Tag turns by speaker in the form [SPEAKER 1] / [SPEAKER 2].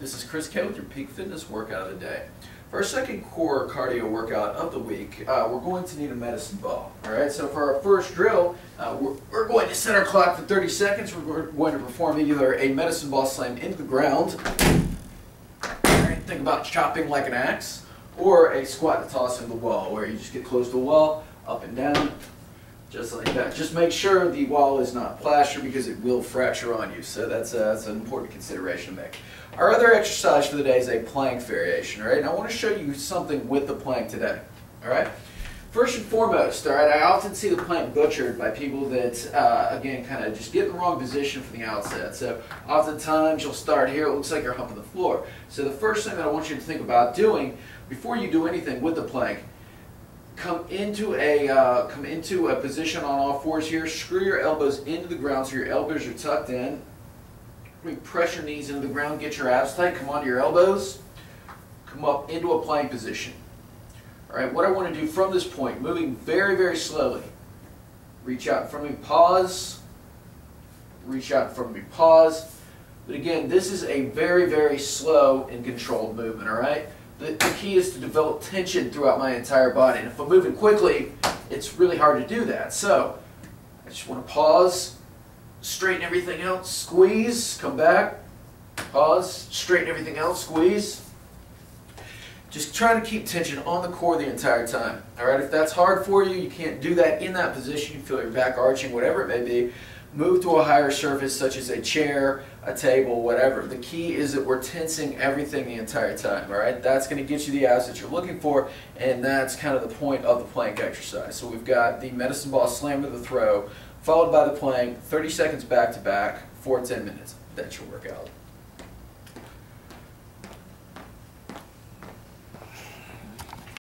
[SPEAKER 1] This is Chris K with your Peak Fitness workout of the day. For our second core cardio workout of the week, uh, we're going to need a medicine ball. All right, so for our first drill, uh, we're, we're, going to set our clock for 30 seconds. We're going to perform either a medicine ball slam into the ground, think about chopping like an axe, or a squat to toss into the wall, where you just get close to the wall, up and down, just like that. Just make sure the wall is not plaster because it will fracture on you. So that's, uh, that's an important consideration to make. Our other exercise for the day is a plank variation, all right? And I want to show you something with the plank today, all right? First and foremost, all right, I often see the plank butchered by people that, uh, again, kind of just get in the wrong position from the outset. So oftentimes you'll start here, it looks like you're humping the floor. So the first thing that I want you to think about doing before you do anything with the plank come into a uh, come into a position on all fours here. Screw your elbows into the ground so your elbows are tucked in. We Press your knees into the ground. Get your abs tight. Come onto your elbows. Come up into a plank position. All right. What I want to do from this point, moving very very slowly. Reach out of me. Pause. Reach out of me. Pause. But again, this is a very very slow and controlled movement. All right. The, the key is to develop tension throughout my entire body. And if I'm moving quickly, it's really hard to do that. So I just want to pause, straighten everything out, squeeze, come back, pause, straighten everything out, squeeze. Just trying to keep tension on the core the entire time. All right, if that's hard for you, you can't do that in that position, you feel your back arching, whatever it may be, move to a higher surface such as a chair, a table, whatever. The key is that we're tensing everything the entire time, all right? That's going to get you the abs that you're looking for, and that's kind of the point of the plank exercise. So we've got the medicine ball slam to the throw, followed by the plank, 30 seconds back to back, for 10 minutes. That's your workout.